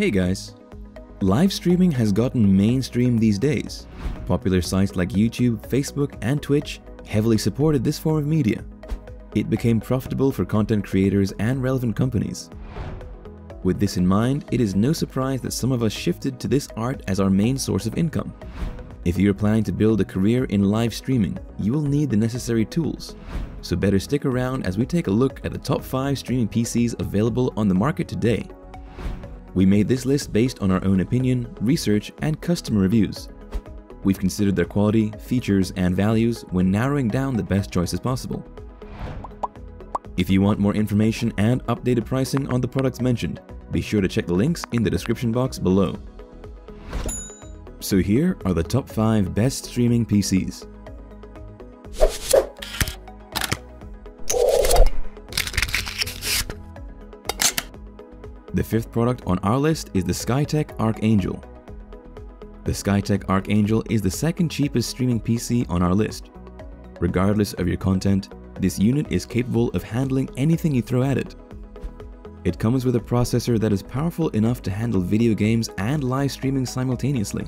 Hey guys! Live streaming has gotten mainstream these days. Popular sites like YouTube, Facebook, and Twitch heavily supported this form of media. It became profitable for content creators and relevant companies. With this in mind, it is no surprise that some of us shifted to this art as our main source of income. If you're planning to build a career in live streaming, you will need the necessary tools. So better stick around as we take a look at the top 5 streaming PCs available on the market today. We made this list based on our own opinion, research, and customer reviews. We've considered their quality, features, and values when narrowing down the best choices possible. If you want more information and updated pricing on the products mentioned, be sure to check the links in the description box below. So here are the top 5 best streaming PCs. The fifth product on our list is the Skytech Archangel. The Skytech Archangel is the second cheapest streaming PC on our list. Regardless of your content, this unit is capable of handling anything you throw at it. It comes with a processor that is powerful enough to handle video games and live streaming simultaneously.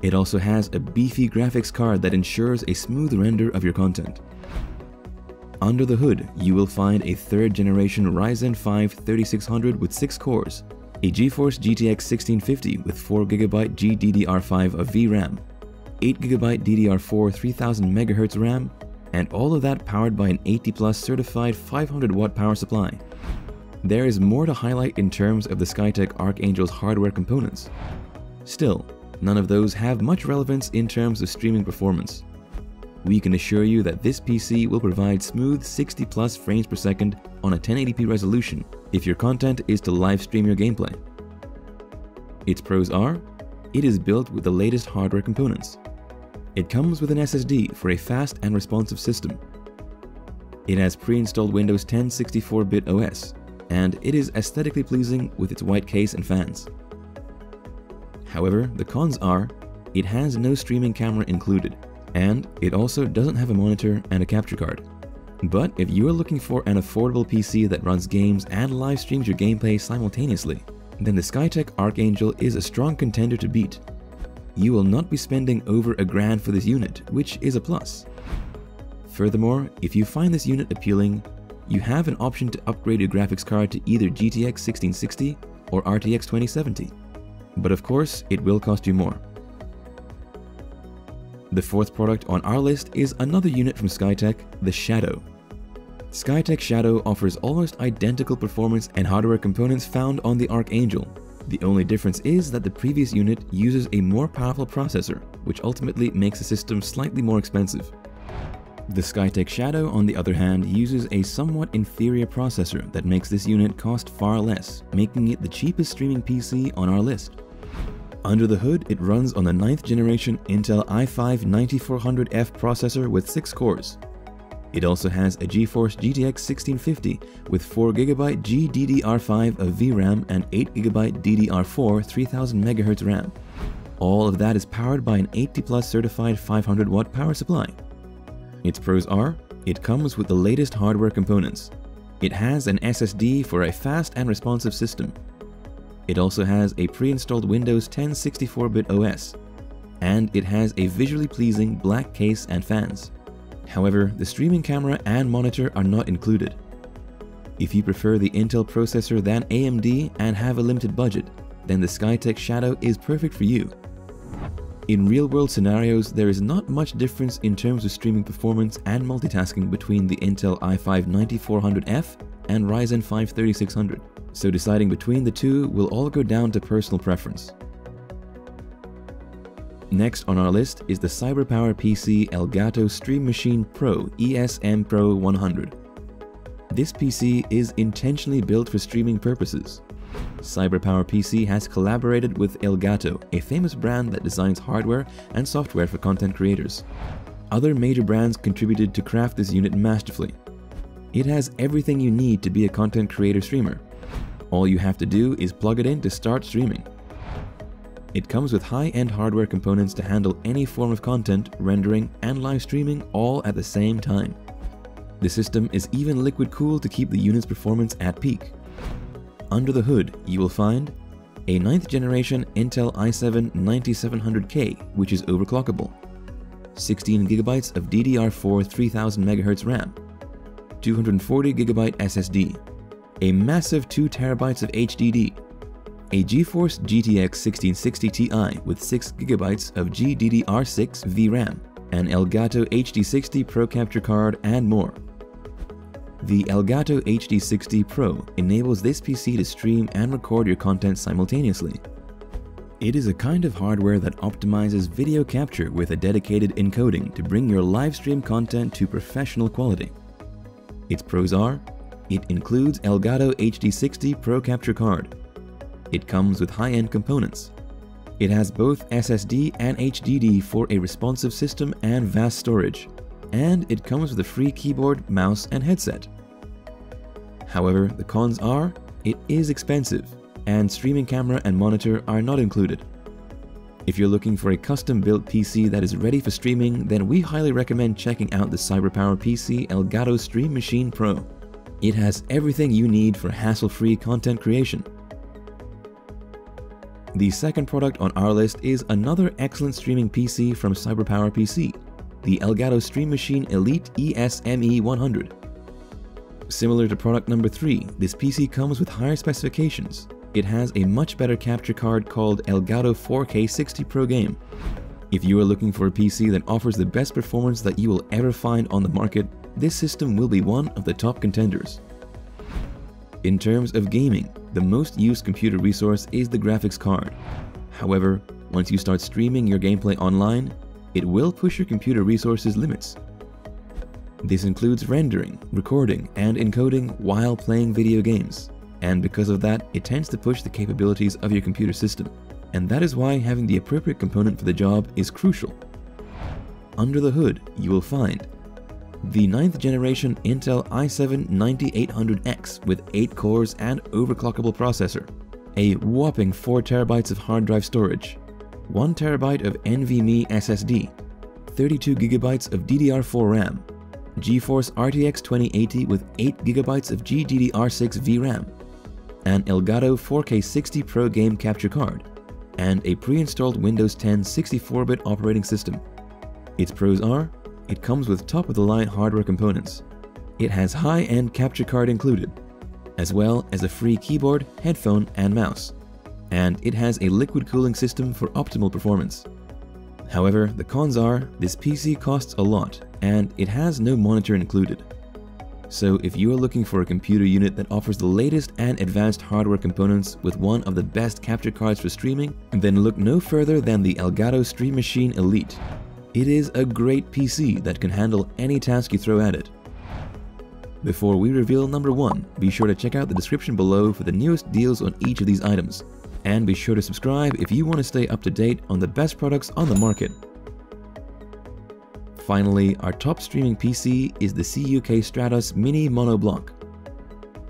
It also has a beefy graphics card that ensures a smooth render of your content. Under the hood, you will find a third generation Ryzen 5 3600 with 6 cores, a GeForce GTX 1650 with 4GB GDDR5 of VRAM, 8GB DDR4 3000MHz RAM, and all of that powered by an 80 plus certified 500 watt power supply. There is more to highlight in terms of the Skytech Archangel's hardware components. Still, none of those have much relevance in terms of streaming performance we can assure you that this PC will provide smooth 60 plus frames per second on a 1080p resolution if your content is to live stream your gameplay. Its pros are, it is built with the latest hardware components. It comes with an SSD for a fast and responsive system. It has pre-installed Windows 10 64-bit OS, and it is aesthetically pleasing with its white case and fans. However, the cons are, it has no streaming camera included, and it also doesn't have a monitor and a capture card. But if you are looking for an affordable PC that runs games and live streams your gameplay simultaneously, then the Skytech Archangel is a strong contender to beat. You will not be spending over a grand for this unit, which is a plus. Furthermore, if you find this unit appealing, you have an option to upgrade your graphics card to either GTX 1660 or RTX 2070. But of course, it will cost you more. The fourth product on our list is another unit from Skytech, the Shadow. Skytech Shadow offers almost identical performance and hardware components found on the Archangel. The only difference is that the previous unit uses a more powerful processor, which ultimately makes the system slightly more expensive. The Skytech Shadow, on the other hand, uses a somewhat inferior processor that makes this unit cost far less, making it the cheapest streaming PC on our list. Under the hood, it runs on the 9th generation Intel i5-9400F processor with 6 cores. It also has a GeForce GTX 1650 with 4GB GDDR5 of VRAM and 8GB DDR4 3000MHz RAM. All of that is powered by an 80 plus certified 500 watt power supply. Its pros are, it comes with the latest hardware components. It has an SSD for a fast and responsive system, it also has a pre-installed Windows 10 64-bit OS, and it has a visually pleasing black case and fans. However, the streaming camera and monitor are not included. If you prefer the Intel processor than AMD and have a limited budget, then the Skytech Shadow is perfect for you. In real-world scenarios, there is not much difference in terms of streaming performance and multitasking between the Intel i5-9400F and Ryzen 5 3600 so deciding between the two will all go down to personal preference. Next on our list is the CyberPower PC Elgato Stream Machine Pro ESM Pro 100. This PC is intentionally built for streaming purposes. CyberPower PC has collaborated with Elgato, a famous brand that designs hardware and software for content creators. Other major brands contributed to craft this unit masterfully. It has everything you need to be a content creator streamer, all you have to do is plug it in to start streaming. It comes with high-end hardware components to handle any form of content, rendering, and live streaming all at the same time. The system is even liquid cooled to keep the unit's performance at peak. Under the hood, you will find a 9th generation Intel i7 9700K, which is overclockable, 16GB of DDR4 3000MHz RAM, 240GB SSD, a massive 2TB of HDD, a GeForce GTX 1660 Ti with 6GB of GDDR6 VRAM, an Elgato HD60 Pro capture card, and more. The Elgato HD60 Pro enables this PC to stream and record your content simultaneously. It is a kind of hardware that optimizes video capture with a dedicated encoding to bring your live stream content to professional quality. Its pros are, it includes Elgato HD60 Pro capture card. It comes with high-end components. It has both SSD and HDD for a responsive system and vast storage. And it comes with a free keyboard, mouse, and headset. However, the cons are, it is expensive, and streaming camera and monitor are not included. If you're looking for a custom-built PC that is ready for streaming, then we highly recommend checking out the CyberPower PC Elgato Stream Machine Pro. It has everything you need for hassle-free content creation. The second product on our list is another excellent streaming PC from CyberPower PC, the Elgato Stream Machine Elite ESME 100. Similar to product number 3, this PC comes with higher specifications. It has a much better capture card called Elgato 4K 60 Pro Game. If you are looking for a PC that offers the best performance that you will ever find on the market, this system will be one of the top contenders. In terms of gaming, the most used computer resource is the graphics card. However, once you start streaming your gameplay online, it will push your computer resources limits. This includes rendering, recording, and encoding while playing video games. And because of that, it tends to push the capabilities of your computer system. And that is why having the appropriate component for the job is crucial. Under the hood, you will find the 9th generation Intel i7 9800X with 8 cores and overclockable processor, a whopping 4TB of hard drive storage, 1TB of NVMe SSD, 32GB of DDR4 RAM, GeForce RTX 2080 with 8GB of GDDR6 VRAM, an Elgato 4K 60 Pro game capture card, and a pre-installed Windows 10 64-bit operating system. Its pros are, it comes with top-of-the-line hardware components. It has high-end capture card included, as well as a free keyboard, headphone, and mouse. And it has a liquid cooling system for optimal performance. However, the cons are, this PC costs a lot, and it has no monitor included. So if you are looking for a computer unit that offers the latest and advanced hardware components with one of the best capture cards for streaming, then look no further than the Elgato Stream Machine Elite. It is a great PC that can handle any task you throw at it. Before we reveal number 1, be sure to check out the description below for the newest deals on each of these items. And be sure to subscribe if you want to stay up to date on the best products on the market. Finally, our top streaming PC is the CUK Stratos Mini Monoblock.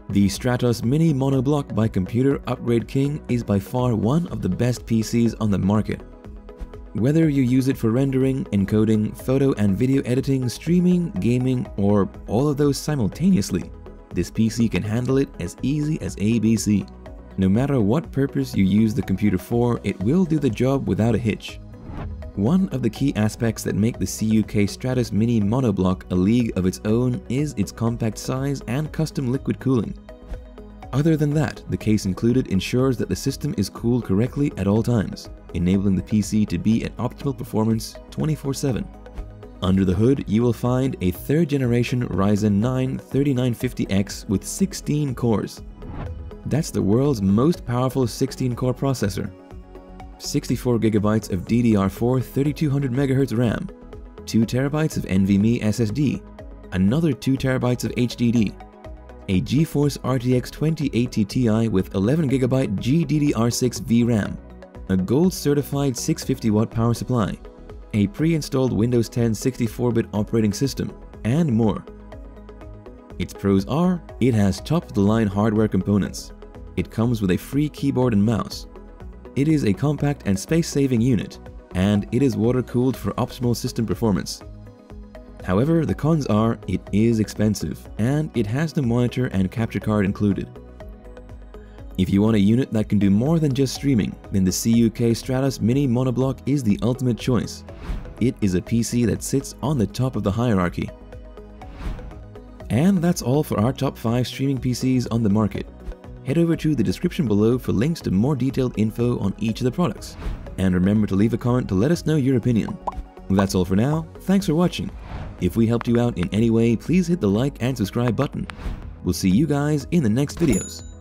The Stratos Mini Monoblock by Computer Upgrade King is by far one of the best PCs on the market. Whether you use it for rendering, encoding, photo and video editing, streaming, gaming, or all of those simultaneously, this PC can handle it as easy as ABC. No matter what purpose you use the computer for, it will do the job without a hitch. One of the key aspects that make the CUK Stratos Mini monoblock a league of its own is its compact size and custom liquid cooling. Other than that, the case included ensures that the system is cooled correctly at all times, enabling the PC to be at optimal performance 24-7. Under the hood, you will find a third generation Ryzen 9 3950X with 16 cores. That's the world's most powerful 16-core processor, 64GB of DDR4 3200MHz RAM, 2TB of NVMe SSD, another 2TB of HDD, a GeForce RTX 2080 Ti with 11GB GDDR6 VRAM, a gold-certified 650W power supply, a pre-installed Windows 10 64-bit operating system, and more. Its pros are, it has top-of-the-line hardware components. It comes with a free keyboard and mouse, it is a compact and space-saving unit, and it is water-cooled for optimal system performance. However, the cons are it is expensive, and it has the monitor and capture card included. If you want a unit that can do more than just streaming, then the CUK Stratos Mini Monoblock is the ultimate choice. It is a PC that sits on the top of the hierarchy. And that's all for our top 5 streaming PCs on the market. Head over to the description below for links to more detailed info on each of the products. And remember to leave a comment to let us know your opinion. That's all for now, thanks for watching. If we helped you out in any way, please hit the like and subscribe button. We'll see you guys in the next videos.